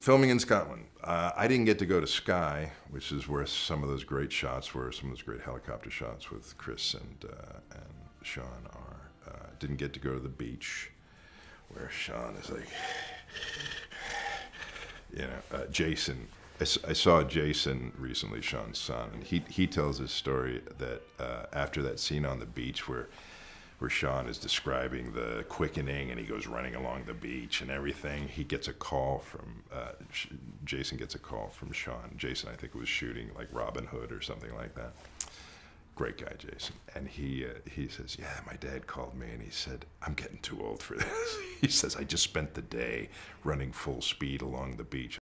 Filming in Scotland. Uh, I didn't get to go to Skye, which is where some of those great shots were, some of those great helicopter shots with Chris and, uh, and Sean are. Uh, didn't get to go to the beach, where Sean is like, you know, uh, Jason. I, saw Jason recently, Sean's son, and he, he tells his story that uh, after that scene on the beach where where Sean is describing the quickening and he goes running along the beach and everything. He gets a call from uh, Jason gets a call from Sean. Jason, I think, was shooting like Robin Hood or something like that. Great guy, Jason. And he uh, he says, "Yeah, my dad called me and he said I'm getting too old for this." he says, "I just spent the day running full speed along the beach."